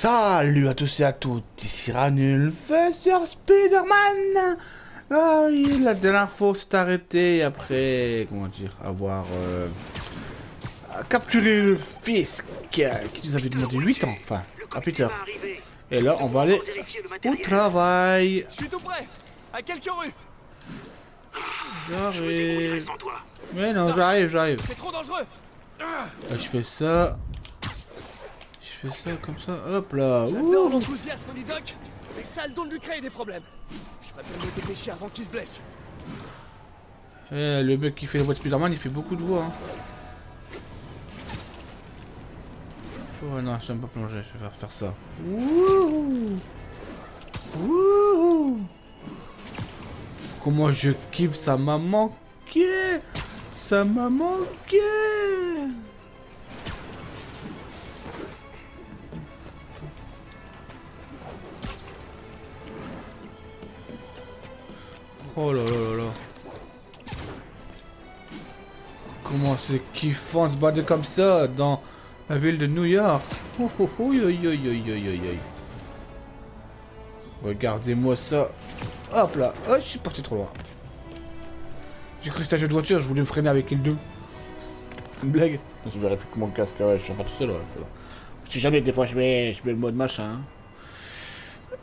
Salut à tous et à toutes, ici Ranul, fait sur Spider-Man Ah oui, la dernière fois s'est arrêté après, comment dire, avoir euh, capturé le fils qui, qui nous avait demandé 8 ans, enfin, à Peter. Et là, on va aller au travail. Je suis tout prêt? À quelques rues J'arrive. Mais non, j'arrive, j'arrive. C'est trop dangereux Là, je fais ça. Je fais ça comme ça, hop là. J'adore l'enthousiasme du doc Mais ça le don de lui créer des problèmes Je ferais bien de me dépêcher avant qu'il se blesse Eh, le mec qui fait la voix de Spider-Man, il fait beaucoup de voix. Hein. Oh non, j'aime pas plonger, je vais faire, faire ça. Wouhou Wouhou Comment je kiffe, ça m'a manqué Ça m'a manqué Oh là là là là Comment c'est kiffant de se battre comme ça dans la ville de New York. Oh, oh, oh, oi, oi, oi, oi, oi, oi. Regardez-moi ça. Hop là. Oh, je suis parti trop loin. J'ai cru que c'était un jeu de voiture, je voulais me freiner avec L2. Une blague Je vais avec mon casque, ouais, je suis pas tout seul, ouais, ça va. Je sais jamais, des fois je mets, je mets le mode machin. hein.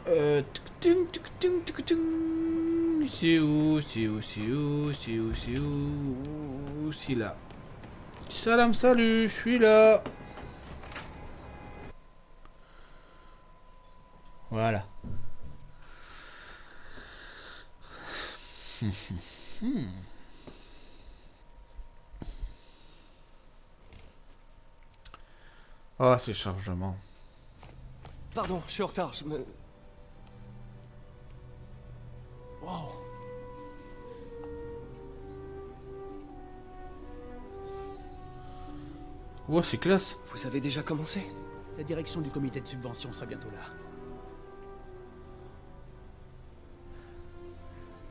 Euh... tic, tic, tic. C'est où, c'est où, c'est où, c'est où, c'est où, c'est là. Salam, salut, je suis là. Voilà. Ah, c'est chargement. Pardon, je suis en retard, je me... Wow Ouais, c'est classe. Vous avez déjà commencé? La direction du comité de subvention sera bientôt là.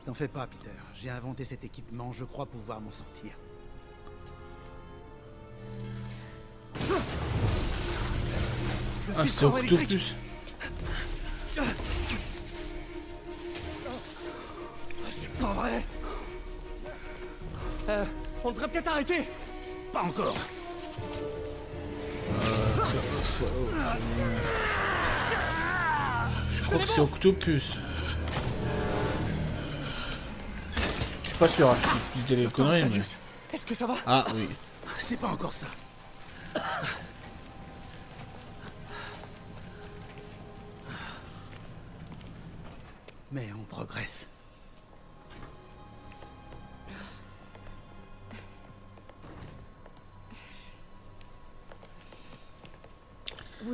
T'en fais pas, Peter. J'ai inventé cet équipement, je crois pouvoir m'en sortir. Ah, c'est Octopus. Pas vrai Euh, on devrait peut-être arrêter Pas encore Je crois que c'est Octopus. Je suis pas sûr, hein, je dis des conneries, mais... Est-ce que ça va? Ah oui. C'est pas encore ça. Mais on progresse.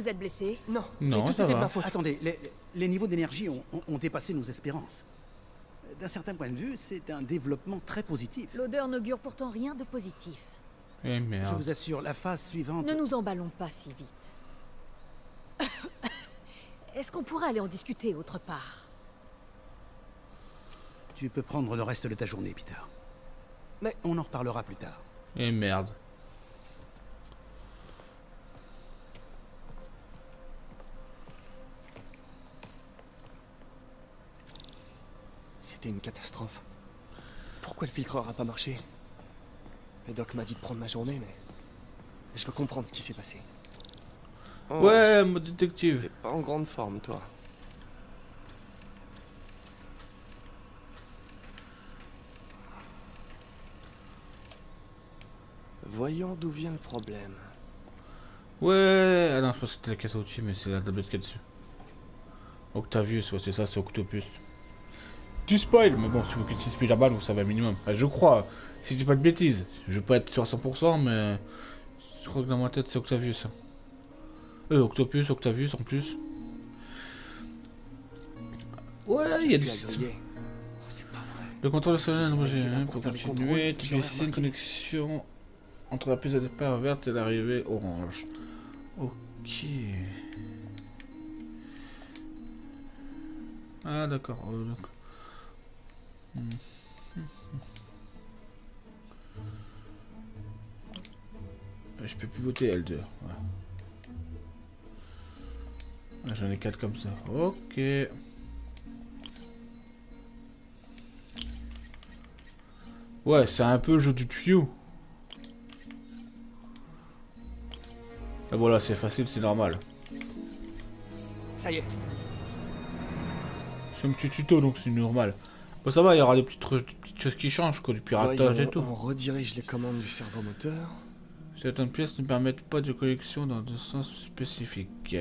Vous êtes blessé Non, Non, mais tout ça était de va. ma faute. Attendez, les, les niveaux d'énergie ont, ont- ont dépassé nos espérances. D'un certain point de vue, c'est un développement très positif. L'odeur n'augure pourtant rien de positif. Eh Je merde. vous assure, la phase suivante... Ne nous emballons pas si vite. Est-ce qu'on pourrait aller en discuter autre part? Tu peux prendre le reste de ta journée, Peter. Mais on en reparlera plus tard. Eh merde. C'était une catastrophe. Pourquoi le filtreur a pas marché? Le doc m'a dit de prendre ma journée, mais... Je veux comprendre ce qui s'est passé. Oh, Ouais, mon détective. T'es pas en grande forme, toi. Voyons d'où vient le problème. Ouais, ah non, je pense que c'était la caisse au-dessus, mais c'est la tablette qui est dessus. Octavius, ouais, c'est ça, c'est Octopus. Tu spoil, mais bon, si vous utilisez Spider-Man, vous savez un minimum. Enfin, je crois, si je dis pas de bêtises. Je veux pas être sûr à 100%, mais je crois que dans ma tête, c'est Octavius. Euh, Octopus, Octavius en plus. Ouais, il y a du. Oh. Le contrôle solaire hein, pour continuer. Tu une connexion entre la piste de départ verte et l'arrivée orange. Ok. Ah d'accord. euh, d'accord. Hmm. Je peux pivoter L2. ouais. Ah, J'en ai 4 comme ça. Ok. Ouais, c'est un peu le jeu du tuyau. Ah voilà, c'est facile, c'est normal. Ça y est, C'est un petit tuto, donc c'est normal. Bon, ça va, il y aura des petites, re- des petites choses qui changent, quoi, du piratage et tout. On redirige les commandes du cerveau moteur. Certaines pièces ne permettent pas de collection dans un sens spécifique.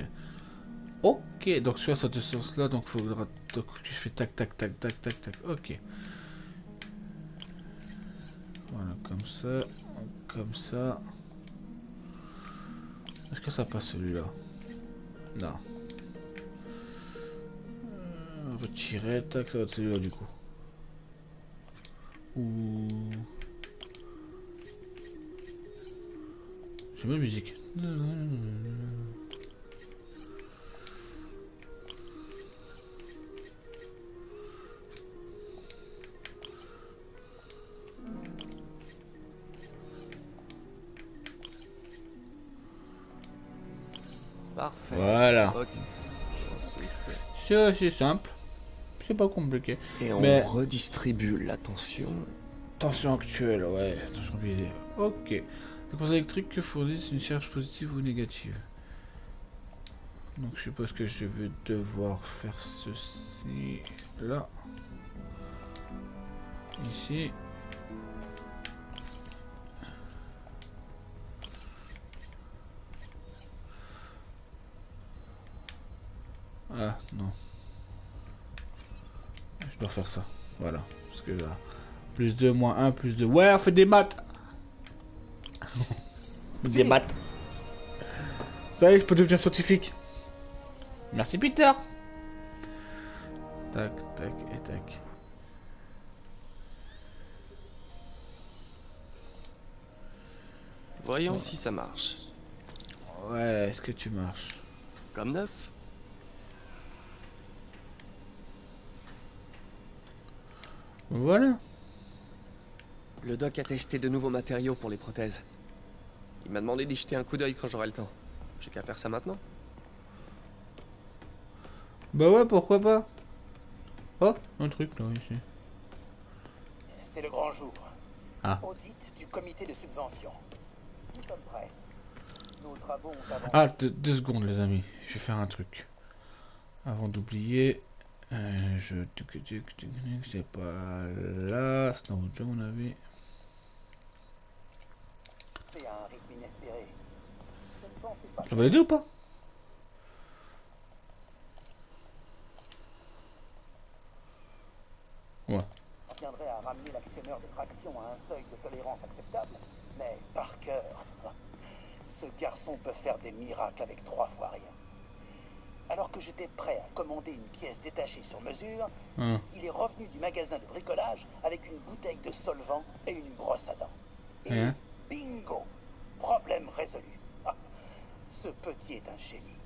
Ok, donc soit ça ce sens-là, donc faudra donc je fais tac tac tac tac tac tac. Ok. Voilà, comme ça, comme ça. Est-ce que ça passe celui-là? Non. Euh, Retirer, tac, ça va être celui-là du coup. Ou. J'ai pas de musique. Parfait. Voilà. Ok. Ensuite. C'est simple. C'est pas compliqué. Et on Mais- redistribue l'attention. Tension actuelle, ouais. Tension visée. Ok. Les composants électriques fournissent une charge positive ou négative. Donc je suppose que je vais devoir faire ceci là. Ici. Ah non. Faire ça. Voilà. Parce que là. Plus 2, moins 1, plus 2. Ouais, on fait des maths Des maths. Ça y est, je peux devenir scientifique. Merci Peter. Tac, tac et tac. Voyons si ça marche. Ouais, est-ce que tu marches? Comme neuf. Voilà. Le doc a testé de nouveaux matériaux pour les prothèses. Il m'a demandé d'y jeter un coup d'œil quand j'aurai le temps. J'ai qu'à faire ça maintenant. Bah ouais, pourquoi pas Oh, un truc là, ici. C'est le grand jour. Ah. Audit du comité de subvention. Nous sommes prêts. Nos travaux ont avancé. Ah, deux, deux secondes les amis, je vais faire un truc. Avant d'oublier, euh, je... C'est pas là, c'est dans votre jeu à mon avis. Je vais l'aider ou pas? Ouais. à ramener l'actionneur de traction à un seuil de tolérance acceptable. Mais par cœur, ce garçon peut faire des miracles avec trois fois rien. Alors que j'étais prêt à commander une pièce détachée sur mesure, Hein. il est revenu du magasin de bricolage avec une bouteille de solvant et une brosse à dents. Et Hein? bingo Problème résolu. Ah, ce petit est un génie.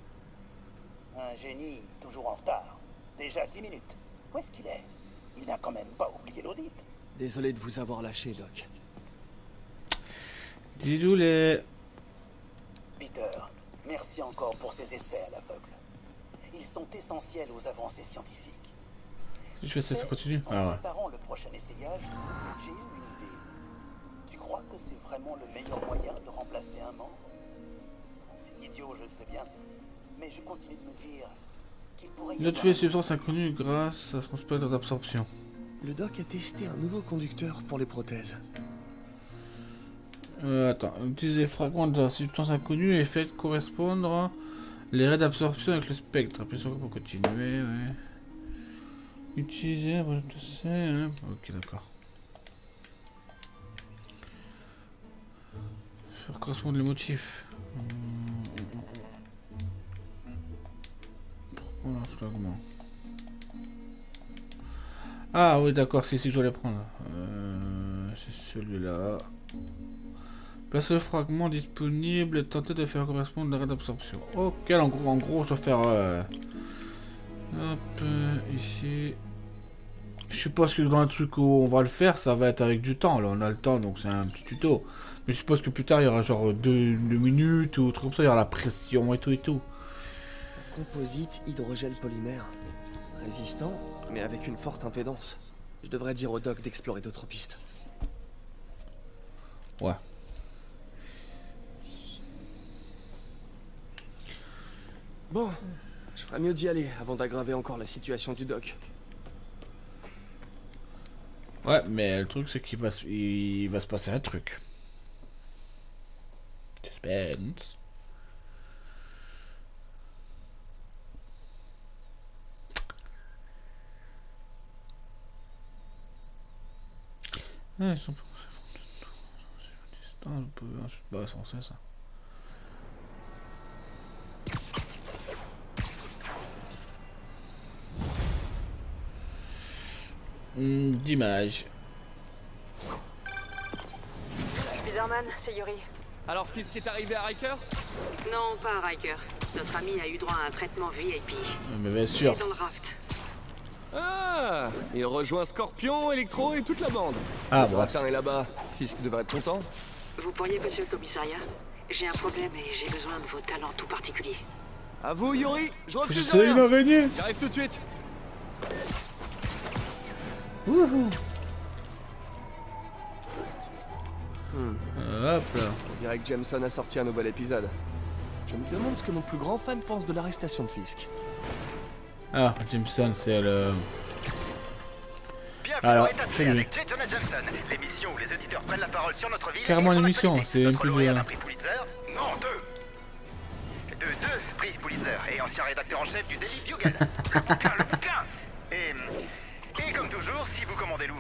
Un génie toujours en retard. Déjà dix minutes. Où est-ce qu'il est, Il n'a quand même pas oublié l'audit. Désolé de vous avoir lâché, Doc. Désolé. Peter, merci encore pour ces essais à l'aveugle. Ils sont essentiels aux avancées scientifiques. Si je fais ça, continue En Ah ouais. préparant le prochain essayage, j'ai eu une idée. Tu crois que c'est vraiment le meilleur moyen de remplacer un membre? C'est idiot, je le sais bien. Mais je continue de me dire qu'il pourrait y avoir... les substances inconnues grâce à son spectre d'absorption. Le Doc a testé un nouveau conducteur pour les prothèses. Euh, attends, utiliser les fragments de la substance inconnue et faites correspondre les raies d'absorption avec le spectre. Appuyez sur pour continuer. Utiliser, je sais, hein. Ok, d'accord. Faire correspondre les motifs. Voilà, fragment. Ah oui, d'accord, c'est ici que je dois les prendre. Euh, c'est celui-là. Placez le fragment disponible et tentez de faire correspondre l'arrêt d'absorption. Ok, en gros, en gros, je dois faire... euh, Hop, euh, ici... Je suppose que dans le truc où on va le faire, ça va être avec du temps. Là, on a le temps, donc c'est un petit tuto. Mais je suppose que plus tard, il y aura genre deux, deux minutes ou autre comme ça. Il y aura la pression et tout et tout. Composite hydrogel polymère. Résistant, mais avec une forte impédance. Je devrais dire au doc d'explorer d'autres pistes. Ouais. Bon, je ferais mieux d'y aller avant d'aggraver encore la situation du doc. Ouais, mais le truc c'est qu'il va, il va se passer un truc. Suspense. Ouais, ils sont... sans cesse. Hein. Hmm, D'image. Spider-Man, c'est Yuri. Alors, Fisk est arrivé à Riker? Non, pas à Riker. Notre ami a eu droit à un traitement VIP. Mais bien Il sûr. est dans le raft. Ah Il rejoint Scorpion, Electro et toute la bande. Ah, Le bon. matin est là-bas. Fisk devrait être content. Vous pourriez passer au commissariat? J'ai un problème et j'ai besoin de vos talents tout particuliers. À vous, Yuri Je Je refuse J'arrive tout de suite Wouhou Hmm. Hop là. On dirait que Jameson a sorti un nouvel épisode. Je me demande ce que mon plus grand fan pense de l'arrestation de Fisk. Ah, Jameson, c'est le... Bienvenue Alors, c'est avec J. Jonah Jameson, l'émission où les auditeurs prennent la parole sur notre ville. Carrément l'émission, c'est Notre plus d'un prix Pulitzer Non, deux De deux prix Pulitzer et ancien rédacteur en chef du Daily Bugle. le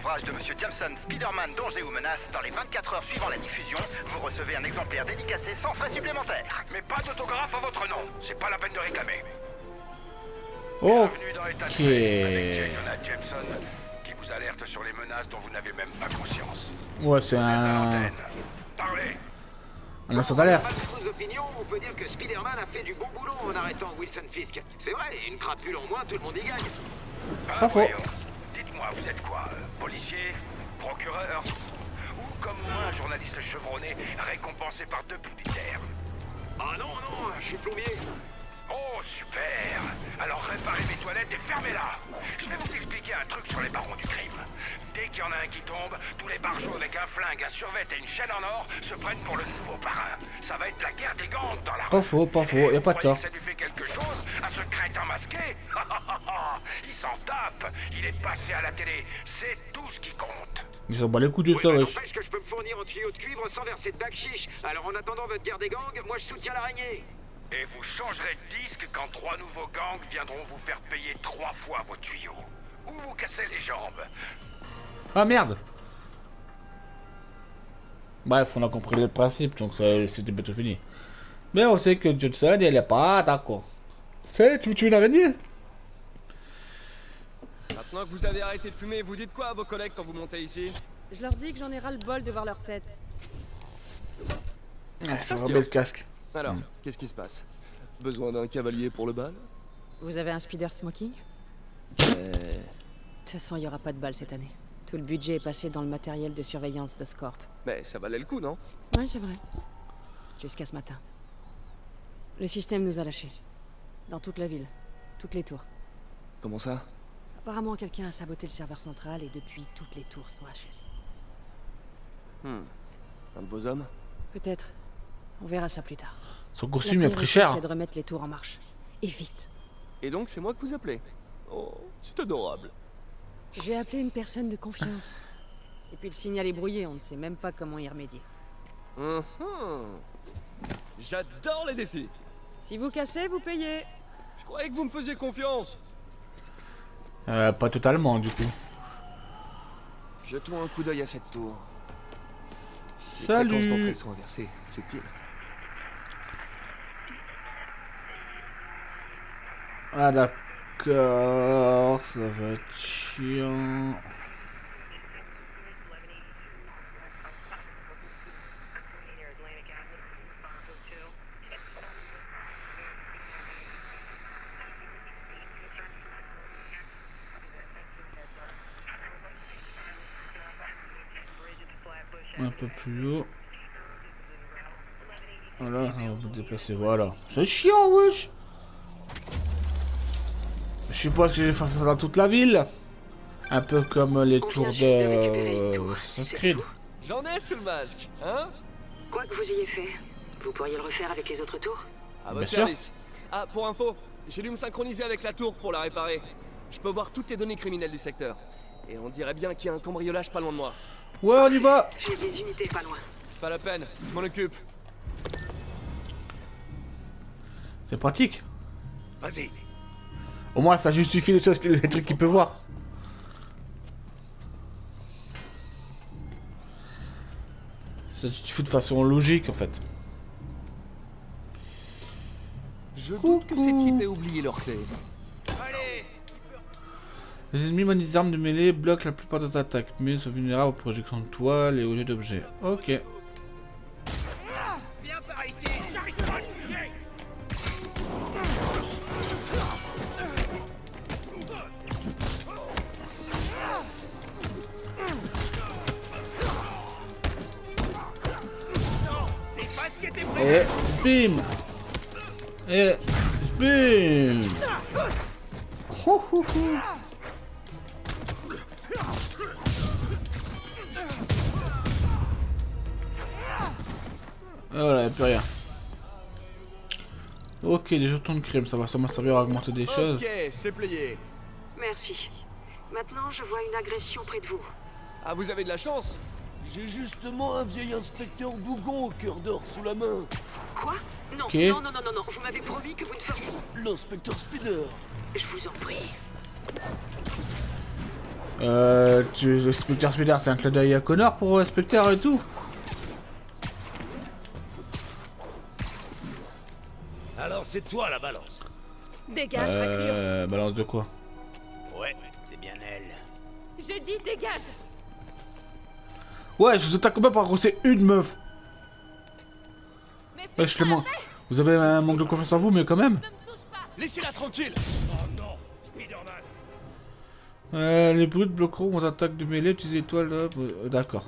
de Monsieur Jameson, Spider-Man, danger ou menace, dans les 24 heures suivant la diffusion, vous recevez un exemplaire dédicacé sans frais supplémentaires. Mais pas d'autographe à votre nom, c'est pas la peine de réclamer. Oh Bienvenue dans l'état de. Ok. Jameson, qui vous alerte sur les menaces dont vous n'avez même pas conscience. Ouais, c'est un... l'antenne. Parlez Un lanceur d'alerte. On peut dire que Spider-Man a fait du bon boulot en arrêtant Wilson Fisk. C'est vrai, une crapule en moins, tout le monde y gagne. Ah, Pas faux. Vous êtes quoi euh, Policier Procureur Ou comme moi, journaliste chevronné, récompensé par deux Pulitzer Ah non, non, je suis plombier. Oh, super Alors réparez mes toilettes et fermez-la Je vais vous expliquer un truc sur les barons du crime. Dès qu'il y en a un qui tombe, tous les barjots avec un flingue, un survêt et une chaîne en or se prennent pour le nouveau parrain. Ça va être la guerre des gangs dans la Pas rue. faux, pas faux, Et y a vous pas de tort. ça lui fait quelque chose à ce crétin masqué Il s'en tape Il est passé à la télé. C'est tout ce qui compte. Ils s'en bat les coups de Oui, ça, wesh. que je peux me fournir en tuyau de cuivre sans verser de bac chiche. Alors en attendant votre guerre des gangs, moi je soutiens l'araignée. Et vous changerez de disque quand trois nouveaux gangs viendront vous faire payer trois fois vos tuyaux. Ou vous casser les jambes. Ah merde Bref, on a compris le principe, donc ça- c'était bientôt fini. Mais on sait que Johnson, elle est pas d'accord. C'est, tu me tues une araignée? Maintenant que vous avez arrêté de fumer, vous dites quoi à vos collègues quand vous montez ici? Je leur dis que j'en ai ras le bol de voir leur tête. Ah, Ça tient. le casque. Alors, qu'est-ce qui se passe? Besoin d'un cavalier pour le bal? Vous avez un speeder smoking? Euh... De toute façon, il n'y aura pas de balle cette année. Tout le budget est passé dans le matériel de surveillance de Scorp. Mais ça valait le coup, non? Ouais, c'est vrai. Jusqu'à ce matin. Le système nous a lâchés. Dans toute la ville. Toutes les tours. Comment ça? Apparemment, quelqu'un a saboté le serveur central et depuis, toutes les tours sont HS. Hmm. Un de vos hommes? Peut-être. On verra ça plus tard. Son La costume est pris cher. c'est de remettre les tours en marche. Et vite. Et donc c'est moi que vous appelez Oh, c'est adorable. J'ai appelé une personne de confiance. Et puis le signal est brouillé, on ne sait même pas comment y remédier. Mhm. J'adore les défis Si vous cassez, vous payez. Je croyais que vous me faisiez confiance Euh, pas totalement, du coup. Jetons un coup d'œil à cette tour. Les fréquences Salut d'entrée sont inversées, subtil. Ah d'accord, ça va être chiant. Un peu plus haut. Voilà, on va vous déplacer, voilà. C'est chiant, wesh Je suppose que je vais faire ça dans toute la ville. Un peu comme les On tours de Creed. J'en ai sous le masque, hein Quoi que vous ayez fait, vous pourriez le refaire avec les autres tours À Bien votre sûr. service. Ah, pour info, j'ai dû me synchroniser avec la tour pour la réparer. Je peux voir toutes les données criminelles du secteur. Et on dirait bien qu'il y a un cambriolage pas loin de moi. Ouais, on y va. J'ai des unités pas loin. Pas la peine, je m'en occupe. C'est pratique. Vas-y. Au moins, ça justifie les, choses- les trucs qu'il peut voir. Ça justifie de façon logique en fait. Je doute que ces types aient oublié leur clé. Les ennemis manient des armes de mêlée bloquent la plupart des attaques, mais sont vulnérables aux projections de toile et aux jets d'objets. Ok. Et bim Et bim Hou, hou, hou. Et Voilà, y'a plus rien. Ok, des jetons de crime, ça va sûrement servir à augmenter des choses. Ok, c'est plié. Merci. Maintenant, je vois une agression près de vous. Ah, vous avez de la chance? J'ai justement un vieil inspecteur Bougon au cœur d'or sous la main. Quoi? Non, Ok. non, non, non, non, non. Vous m'avez promis que vous ne feriez... L'inspecteur Spider. Je vous en prie. Euh, tu, Spectre Spider, c'est un clin d'œil à Connor pour euh, Spectre et tout Alors c'est toi la balance. Dégage. Euh, balance de quoi? Ouais, c'est bien elle. J'ai dit dégage. Ouais, je vous attaque pas pour agrosser une meuf Mais Ouais, je le man- Vous avez un manque de confiance en vous, mais quand même Laissez-la tranquille Oh non. Euh, les brutes bloqueront vos attaques de mêlée, utilisez l'étoile là. euh, D'accord.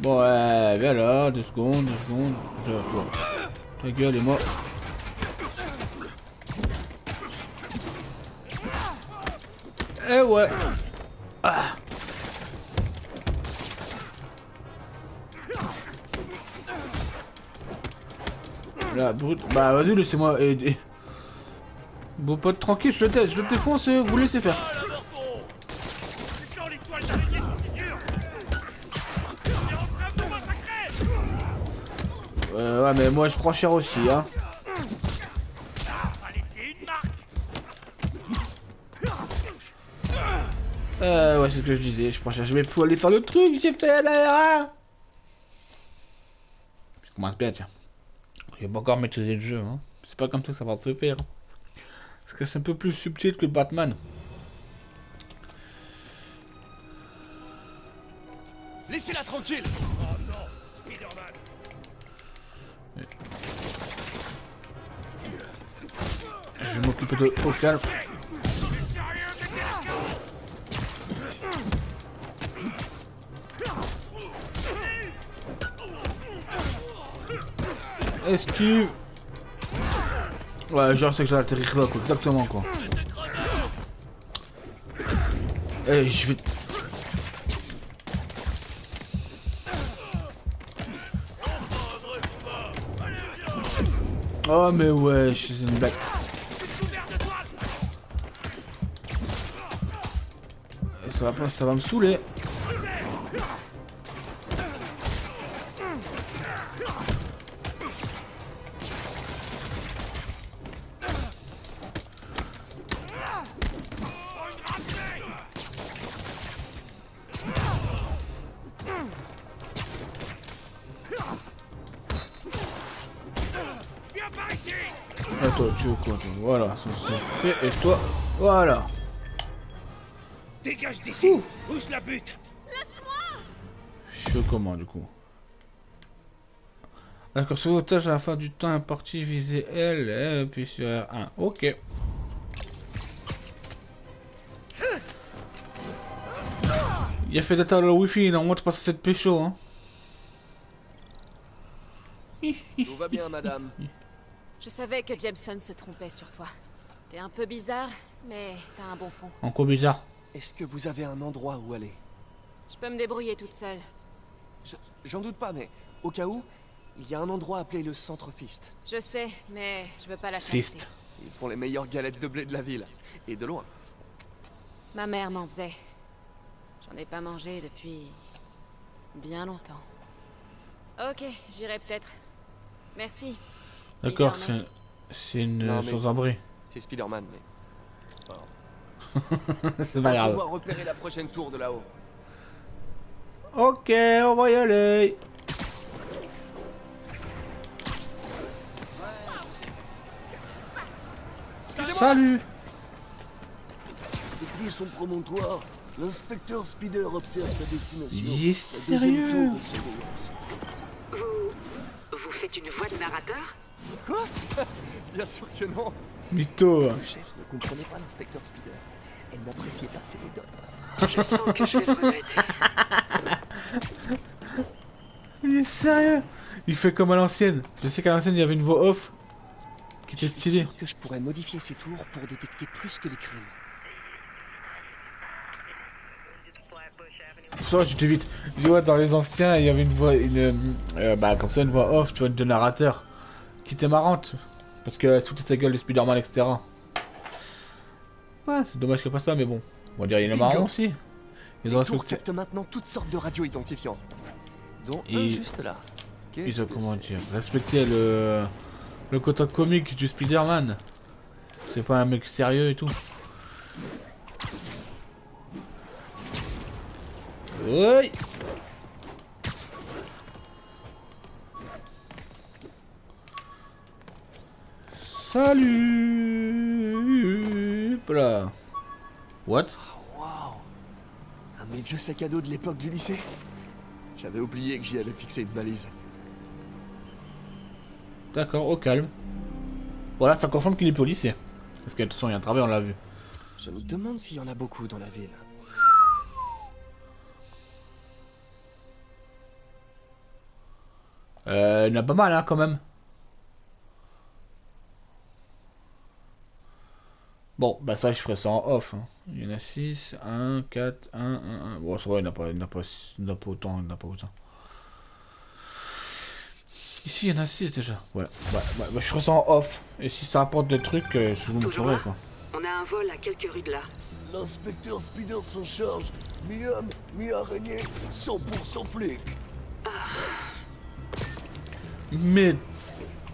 Bon, ouais, viens là, deux secondes, deux secondes. Je. Ta gueule et moi. Eh ouais. Ah. La brute. Bah vas-y, laissez-moi aider. Bon pote, tranquille, je le, dé- je le défonce, vous laissez faire. Euh, ouais, mais moi je prends cher aussi, hein. Euh, ouais, c'est ce que je disais, je prends cher. Mais faut aller faire le truc, j'ai fait là. Ça commence bien, tiens. Je vais pas encore maîtriser le jeu, hein. C'est pas comme ça que ça va se faire. Parce que c'est un peu plus subtil que Batman. Laissez-la tranquille Je vais m'occuper de au calme. Esquive. Ouais, genre c'est que j'ai atterrir là, quoi. Exactement, quoi. Eh, je vais... Oh, mais ouais, c'est une blague. Ça va me saouler. Et toi, tu veux quoi Voilà, c'est fait. Et toi, voilà. D'ici Pousse la butte Je fais comment du coup? D'accord, sur otage à la fin du temps imparti, visez L, et puis sur R1. Ok. Il a fait data le wifi, normalement tu passes à cette pécho hein. Tout va bien, madame. Je savais que Jameson se trompait sur toi. T'es un peu bizarre, mais t'as un bon fond. Encore bizarre. Est-ce que vous avez un endroit où aller? Je peux me débrouiller toute seule. Je- J'en doute pas, mais au cas où, il y a un endroit appelé le Centre Fist. Je sais, mais je veux pas la charité. Fist. Ils font les meilleures galettes de blé de la ville. Et de loin. Ma mère m'en faisait. J'en ai pas mangé depuis bien longtemps. Ok, j'irai peut-être. Merci. D'accord, c'est une sans-abri. C'est Spider-Man, mais... c'est On pas va grave. pouvoir repérer la prochaine tour de là-haut. Ok, on va y aller. Salut Depuis son promontoire, l'inspecteur Spider observe sa destination. Il est sérieux. Vous. Vous faites une voix de narrateur? Quoi? Bien sûr que non. Mytho. Le chef ne comprenait pas l'inspecteur Spider. Elle n'appréciait pas ses méthodes. Je sens que je vais le regretter. Il est sérieux Il fait comme à l'ancienne. Je sais qu'à l'ancienne il y avait une voix off qui était Je suis stylée. sûr que je pourrais modifier ces tours pour détecter plus que les crimes. Ça va, tu t'évites. Je dis ouais, dans les anciens il y avait une voix, une, euh, euh, bah comme ça une voix off, tu vois, de narrateur, qui était marrante. Parce qu'elle se foutait sa gueule de Spider-Man, etc. Ouais, c'est dommage qu'il n'y ait pas ça, mais bon. On va dire il est Bingo. marrant aussi. Ils ont respecté. maintenant toutes sortes de radios identifiants. Dont un Et- juste là. Ils ont comment dire? Respecté le le côté comique du Spider-Man. C'est pas un mec sérieux et tout. Oui. Salut. Voilà. What? Waouh Un de mes vieux sacs à dos de l'époque du lycée. J'avais oublié que j'y avais fixé une balise. D'accord, au calme. Voilà, ça confirme qu'il est policier. Parce que de toute façon, il y a un travail, on l'a vu. Je me demande s'il y en a beaucoup dans la ville. Euh, il y en a pas mal, hein, quand même. Bon, bah ça, je ferai ça en off. hein. Il y en a 6, 1, 4, 1, 1, 1. Bon, ça va, il n'y en en en a pas autant, il n'y en a pas autant. Ici, il y en a 6 déjà. Ouais, ouais, ouais, bah, je ferai ça en off. Et si ça apporte des trucs, euh, je vous Toujours montrerai, quoi. On a un vol à quelques rues de là. L'inspecteur Spider s'en charge. Mi-homme, mi-araignée, 100% flic. Mais...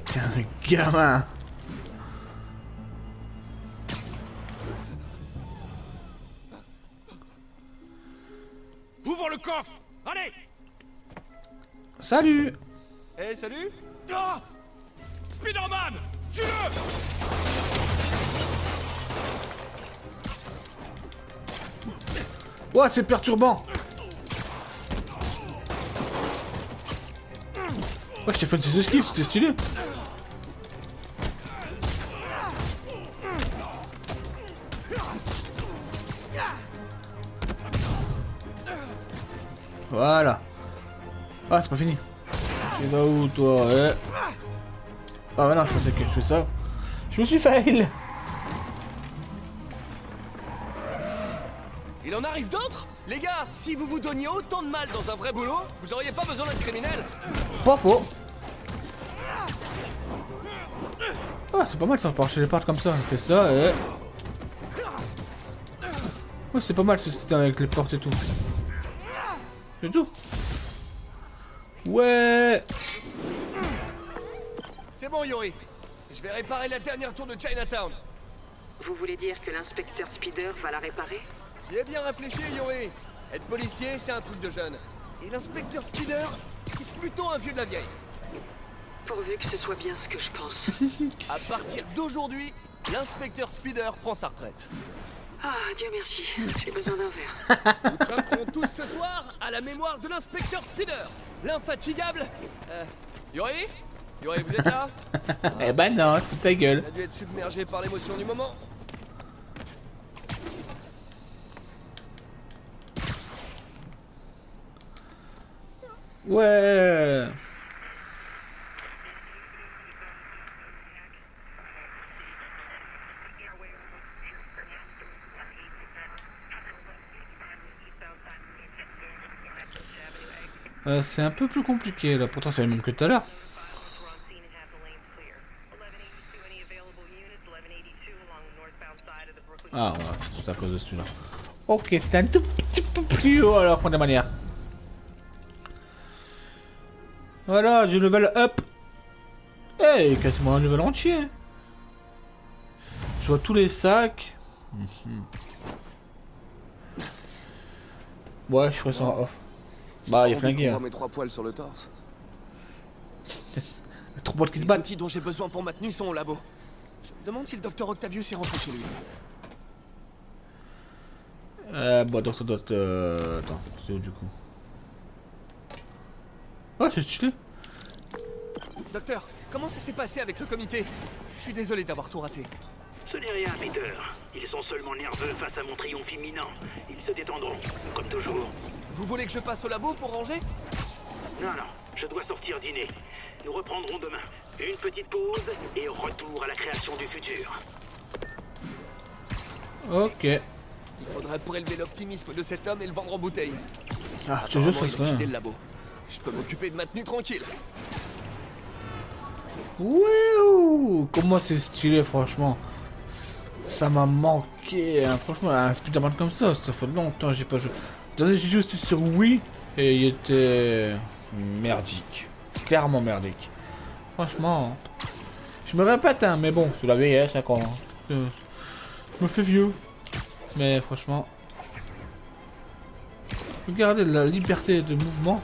T'es un gamin Salut. Eh, salut. Ah Spider-Man Tue-le Ouais, c'est perturbant. Ouais, je t'ai fait ses esquives, c'était stylé. Voilà Ah, c'est pas fini Tu vas où, toi eh Ah bah non, je pensais que je fais ça. Je me suis fail Il en arrive d'autres? Les gars, si vous vous donniez autant de mal dans un vrai boulot, vous auriez pas besoin d'être criminel Pas faux Ah, c'est pas mal ça, par chez les parts comme ça, on fait ça et... Ouais, c'est pas mal ce système avec les portes et tout. C'est tout. Ouais C'est bon, Yori. Je vais réparer la dernière tour de Chinatown. Vous voulez dire que l'inspecteur Spider va la réparer? J'y ai bien réfléchi, Yori. Être policier, c'est un truc de jeune. Et l'inspecteur Spider, c'est plutôt un vieux de la vieille. Pourvu que ce soit bien ce que je pense. À partir d'aujourd'hui, l'inspecteur Spider prend sa retraite. Ah, Dieu merci. J'ai besoin d'un verre. Nous trinquerons tous ce soir à la mémoire de l'inspecteur Spider, L'infatigable euh, Yuri? Yuri, vous êtes là? Eh ben non, c'est ta gueule. Elle a dû être submergé par l'émotion du moment. Ouais Euh, c'est un peu plus compliqué là, pourtant c'est le même que tout à l'heure. Ah ouais, c'est à cause de celui-là. Ok, c'est un tout petit peu plus haut alors pour des manières. Voilà, du level up. Hey, quasiment un level entier. Je vois tous les sacs. Mhm. Ouais, je ferai ça en off. Bah, il est flingué. On Hein. mes trois poils sur le torse. Trop poils qui se Les battent. outils dont j'ai besoin pour ma tenue sont au labo. Je me demande si le docteur Octavius est rentré chez lui. Euh, bon, donc ça doit être... Euh... Attends, c'est où du coup? Ah, c'est stylé. Docteur, comment ça s'est passé avec le comité? Je suis désolé d'avoir tout raté. Ce n'est rien, Peter. Ils sont seulement nerveux face à mon triomphe imminent. Ils se détendront, comme toujours. Vous voulez que je passe au labo pour ranger Non, non, je dois sortir dîner. Nous reprendrons demain. Une petite pause et retour à la création du futur. Ok. Il faudrait prélever l'optimisme de cet homme et le vendre en bouteille. Ah, je te jure, ça serait... le labo. Je peux m'occuper de ma tenue tranquille. Wouh Comment c'est stylé, franchement. Ça m'a manqué, hein. franchement, un Spider-Man comme ça, ça fait longtemps que j'ai pas joué. Dernier j'ai juste sur Wii et il était merdique. Clairement merdique. Franchement, je me répète, hein, mais bon, c'est la vieillesse, hein, quand euh, je me fais vieux. Mais franchement, regardez la liberté de mouvement.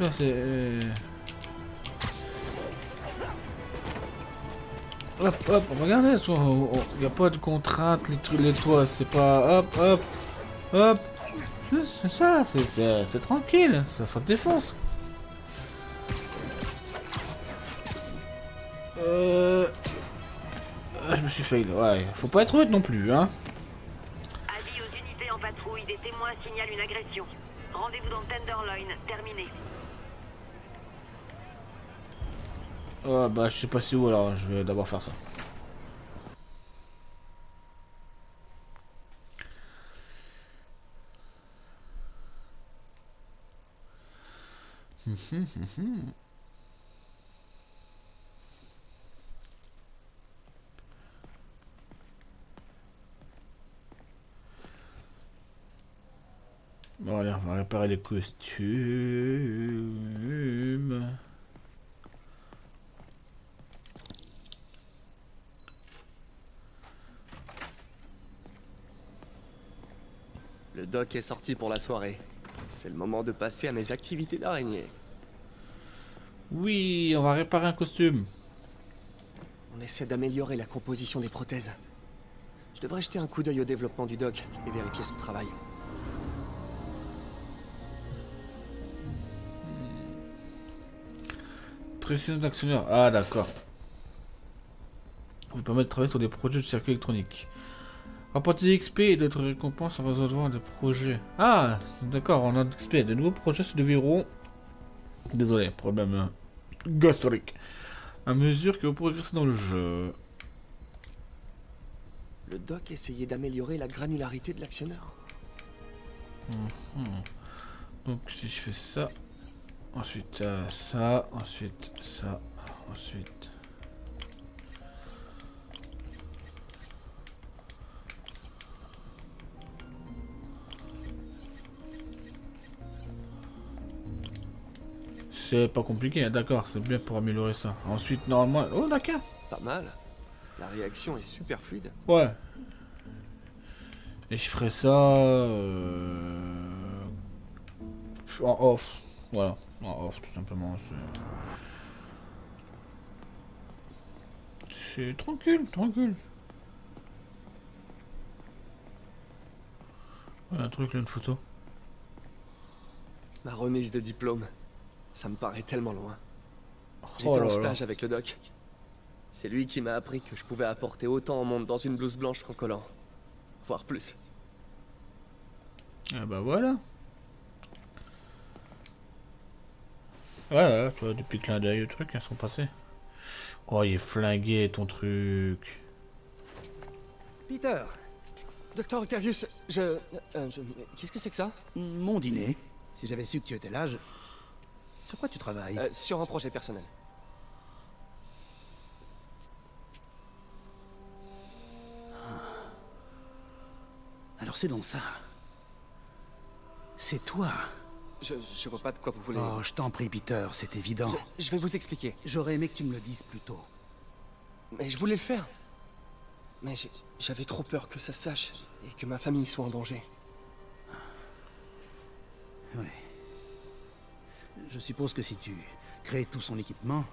Là, c'est... Hop, hop, regardez, il n'y a pas de contrainte, les trucs, les toits, c'est pas... Hop, hop, hop. C'est- ça, c'est- tranquille, ça se défonce. Euh... ah, je me suis fail, ouais, faut pas être rude non plus, hein. Avis aux unités en patrouille, des témoins signalent une agression. Rendez-vous dans Tenderloin, terminé. Ah bah je sais pas c'est où alors, je vais d'abord faire ça. Bon allez, on va réparer les costumes. Le doc est sorti pour la soirée. C'est le moment de passer à mes activités d'araignée. Oui, on va réparer un costume. On essaie d'améliorer la composition des prothèses. Je devrais jeter un coup d'œil au développement du doc et vérifier son travail. Précision d'actionnaire. Ah d'accord. Vous permet de travailler sur des projets de circuits électroniques. Rapporter XP et d'autres récompenses en résolvant des projets. Ah, d'accord, on a de XP. De nouveaux projets se déverrouilleront. Désolé, problème euh, gastrique. À mesure que vous progressez dans le jeu. Le doc essayait d'améliorer la granularité de l'actionneur. Mhm. Donc si je fais ça, ensuite euh, ça, ensuite ça, ensuite. C'est pas compliqué, hein, d'accord, c'est bien pour améliorer ça. Ensuite, normalement... Oh, d'accord Pas mal. La réaction est super fluide. Ouais. Et je ferai ça... euh, En off. Voilà. En off, tout simplement. c'est- tranquille, tranquille. Un truc là, une photo. Ma remise de diplôme. Ça me paraît tellement loin. J'étais Oh là en stage avec le doc. C'est lui qui m'a appris que je pouvais apporter autant au monde dans une blouse blanche qu'en collant. Voire plus. Ah bah voilà. Ouais, ouais, tu vois, depuis clin d'œil, le truc, elles sont passées. Oh, il est flingué ton truc. Peter Docteur Octavius, je... euh, je- Qu'est-ce que c'est que ça? Mon dîner. Si j'avais su que tu étais là, je... Sur quoi tu travailles Euh, Sur un projet personnel. Alors c'est donc ça. C'est toi. Je, je vois pas de quoi vous voulez... Oh, je t'en prie, Peter, c'est évident. Je, je vais vous expliquer. J'aurais aimé que tu me le dises plus tôt. Mais je voulais le faire. Mais j'avais trop peur que ça se sache et que ma famille soit en danger. Oui. Je suppose que si tu crées tout son équipement,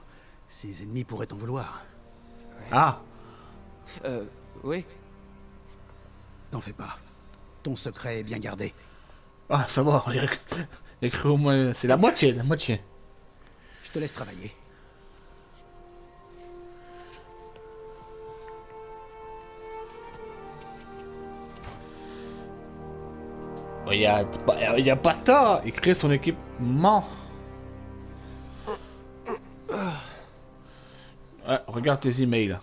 ses ennemis pourraient t'en vouloir. Ah Euh, oui T'en fais pas. Ton secret est bien gardé. Ah, ça va, cru au moins... C'est la moitié, la moitié. Je te laisse travailler. Il y a, pas- il y a pas tort, il crée son équipement. Ouais, regarde tes emails.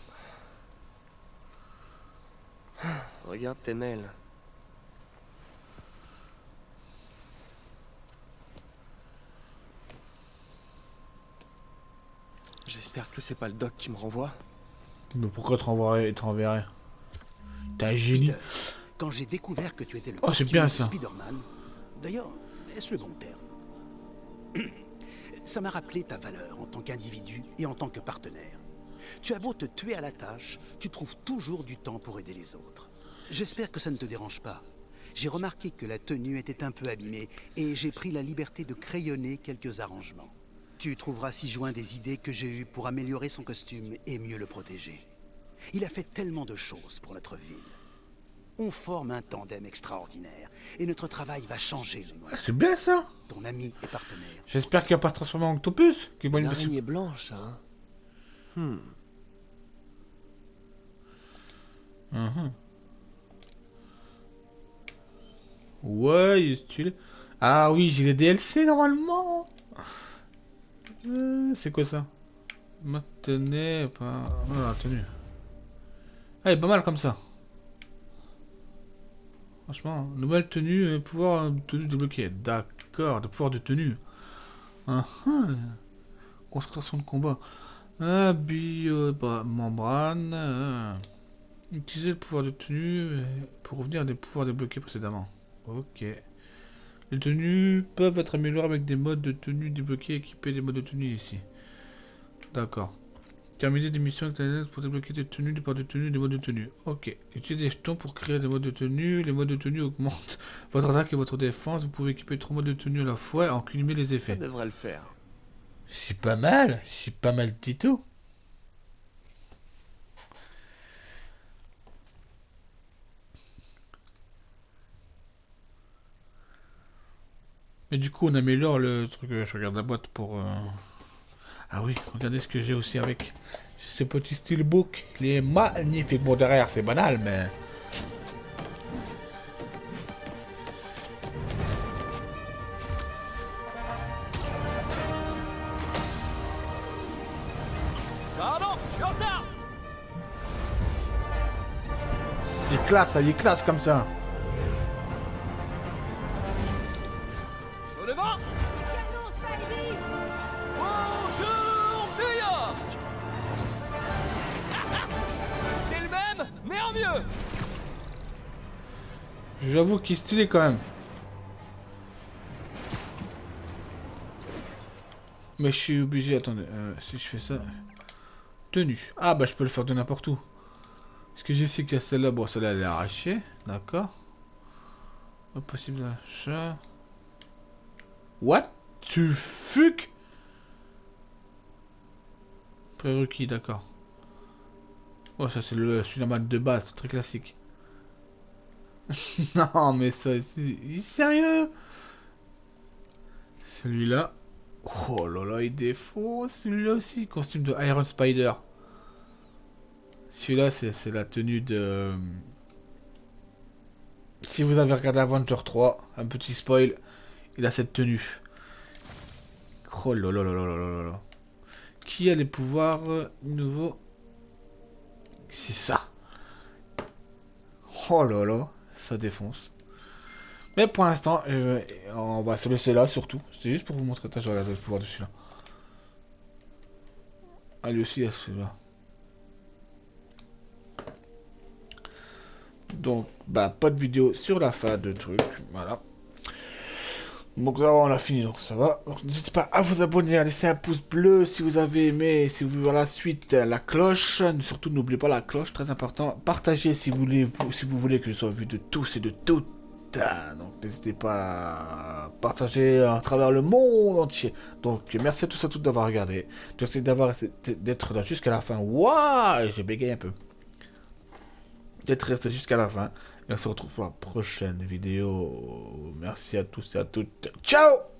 Regarde tes mails. J'espère que c'est pas le doc qui me renvoie. Mais pourquoi te renverrais, te un génie. Quand j'ai découvert que tu étais le Oh, c'est bien de ça. Spider-Man, d'ailleurs, est-ce le bon terme? Ça m'a rappelé ta valeur en tant qu'individu et en tant que partenaire. Tu as beau te tuer à la tâche, tu trouves toujours du temps pour aider les autres. J'espère que ça ne te dérange pas. J'ai remarqué que la tenue était un peu abîmée et j'ai pris la liberté de crayonner quelques arrangements. Tu trouveras si joint des idées que j'ai eues pour améliorer son costume et mieux le protéger. Il a fait tellement de choses pour notre ville. On forme un tandem extraordinaire et notre travail va changer le monde. C'est bien ça Ton ami et partenaire. J'espère qu'il va pas se transformer en octopus. Une- araignée blanche, hein Hmm. Mhm. Ouais, il est stylé. Ah oui, j'ai les DLC normalement. Euh, c'est quoi ça? Maintenez pas. Oh, la tenue. Ah, il est pas mal comme ça. Franchement, nouvelle tenue, euh, pouvoir euh, tenue débloquée. D'accord, de pouvoir de tenue. Ah. Concentration de combat. Ah, bio, bah, membrane. ah. Utiliser le pouvoir de tenue euh, pour revenir à des pouvoirs débloqués précédemment. Ok. Les tenues peuvent être améliorées avec des modes de tenue débloqués équipés des modes de tenue ici. D'accord. Terminer des missions internet pour débloquer des tenues, des ports de tenue, des modes de tenue. Ok. Utilisez des jetons pour créer des modes de tenue. Les modes de tenue augmentent votre attaque et votre défense. Vous pouvez équiper trois modes de tenue à la fois et en cumuler les Ça effets. devrait le faire. C'est pas mal. C'est pas mal du tout. Mais du coup, on améliore le truc. euh, Je regarde la boîte pour. euh, Ah oui, regardez ce que j'ai aussi avec. Ce petit steelbook. Il est magnifique. Bon, derrière, c'est banal, mais. Classe, ça y est classe comme ça. Je suis au devant Canon, Spidey Bonjour, New York C'est le même, mais en mieux J'avoue qu'il est stylé quand même. Mais je suis obligé, attendez, euh, si je fais ça... Tenue. Ah bah je peux le faire de n'importe où. Est-ce que qu'il y a celle-là Bon, celle-là elle est arrachée, d'accord. Pas possible d'achat. What tu fuck? Prérequis, d'accord. Oh, ça c'est le cinéma de base, c'est très classique. non, mais ça, c'est sérieux? Celui-là. Oh là là, il défonce. Celui-là aussi, costume de Iron Spider. Celui-là, c'est la tenue de. Si vous avez regardé Avenger 3, un petit spoil, il a cette tenue. Oh là là là là là là là. Qui a les pouvoirs euh, nouveaux? C'est ça. Oh là là, ça défonce. Mais pour l'instant, euh, on va se laisser là surtout. C'est juste pour vous montrer. Attends, je regarde le pouvoir de celui-là. Ah, lui aussi, il a celui-là. Donc, bah, pas de vidéo sur la fin de truc. Voilà. Donc là, on a fini, donc ça va. N'hésitez pas à vous abonner, à laisser un pouce bleu si vous avez aimé, si vous voulez voir la suite, la cloche. Surtout, n'oubliez pas la cloche, très important. Partagez si vous voulez, si vous voulez que je sois vu de tous et de toutes. Donc, n'hésitez pas à partager à travers le monde entier. Donc, merci à tous et à toutes d'avoir regardé. Merci d'avoir d'être là jusqu'à la fin. Waouh, j'ai bégayé un peu d'être resté jusqu'à la fin. Et on se retrouve pour la prochaine vidéo. Merci à tous et à toutes. Ciao